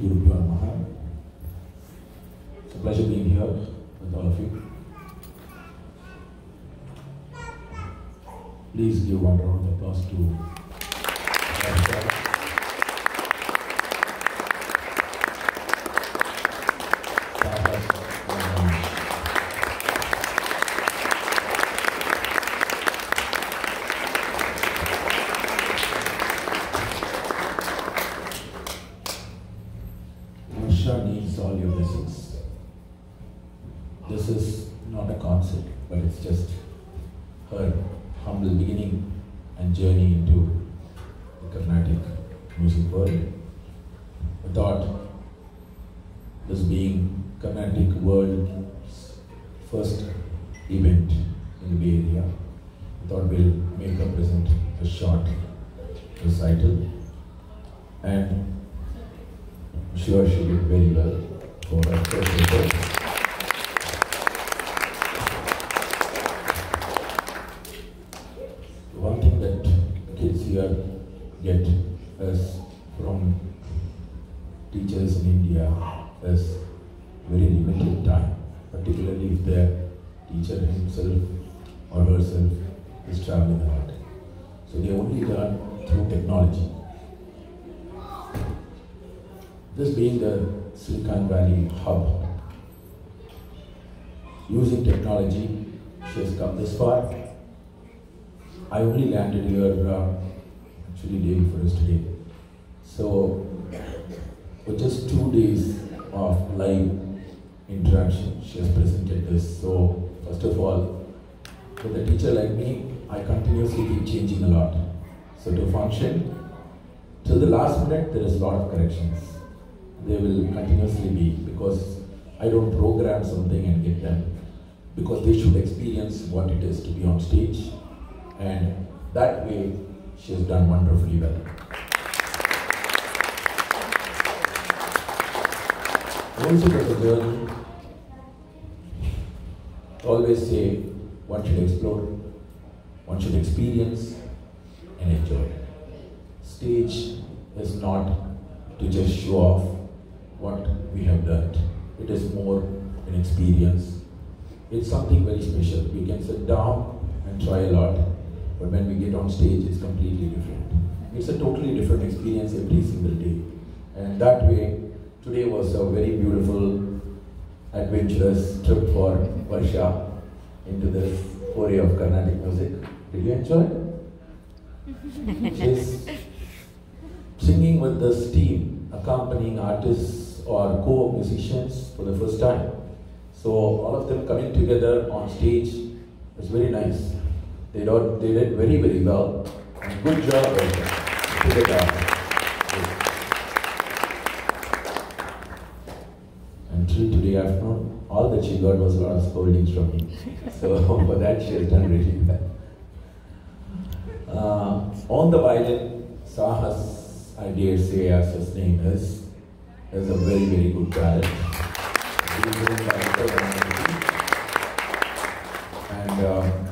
Guru Namaha. It's a pleasure being here with all of you. Please give one round of applause to all your. This is not a concert, but it's just her humble beginning and journey into the Carnatic music world. I thought this being Carnatic world's first event in the Bay Area, I thought we'll make her present a short recital and I'm sure she did very well for report. One thing that kids here get is from teachers in India is very limited time, particularly if their teacher himself or herself is traveling lot. So they only learn through technology. This being the Silicon Valley hub, using technology, she has come this far. I only landed here uh, actually day before yesterday. So, with just two days of live interaction, she has presented this. So, first of all, with a teacher like me, I continuously keep changing a lot. So, to function, till the last minute, there is a lot of corrections. They will continuously be because I don't program something and get them because they should experience what it is to be on stage and that way she has done wonderfully well. Also as a girl, always say one should explore, one should experience and enjoy. Stage is not to just show off what we have done. It is more an experience. It's something very special. We can sit down and try a lot, but when we get on stage, it's completely different. It's a totally different experience every single day. And that way, today was a very beautiful, adventurous trip for Varsha into this foray of Carnatic music. Did you enjoy? She's singing with this team, accompanying artists or co-musicians for the first time. So all of them coming together on stage was very nice. They did, they did very, very well. And good job, it. Until today afternoon, all that she got was a lot of scoldings from me. So for that, she has done really well. Uh, on the violin, Sahas, I dare say as his name is, is a very, very good guy. And um,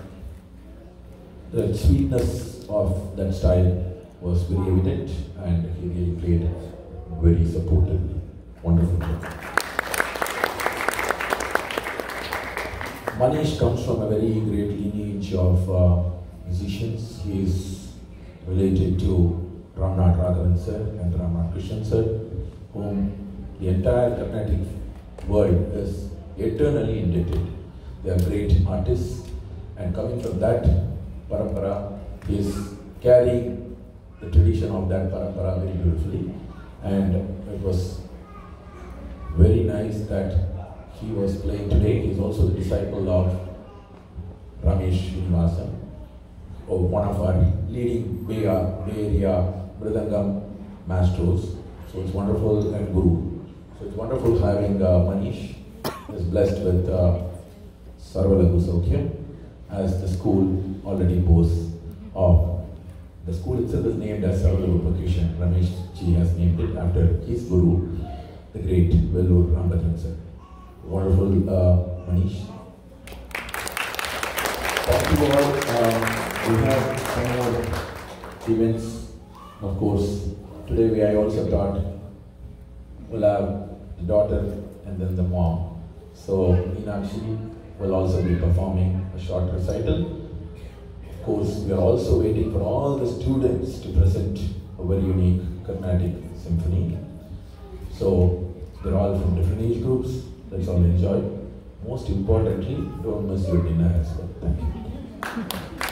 the sweetness of that style was very evident and he really played very supportively. Wonderful. Manish comes from a very great lineage of uh, musicians. He is related to Ramnad Raghavan sir and Ramnad Krishnan sir, whom the entire Carnatic world is eternally indebted. They are great artists, and coming from that parampara, is carrying the tradition of that parampara very beautifully. And it was very nice that he was playing today. He is also the disciple of Ramesh Srinivasan, one of our leading Bay Area Mridangam masters. So it's wonderful and guru. So it's wonderful having uh, Manish is blessed with uh, Sarvalaghu as the school already boasts of. The school itself is named as Sarvalaghu Percussion. Ramesh Ji has named it after his guru, the great Vellore Ramabhadran sir. Wonderful uh, Manish. Thank you all. Um, we have some more events, of course. Today we I also will have the daughter and then the mom. So Meenakshi will also be performing a short recital. Of course, we are also waiting for all the students to present a very unique Carnatic symphony. So they're all from different age groups. Let's all enjoy. Most importantly, don't miss your dinner as well. Thank you.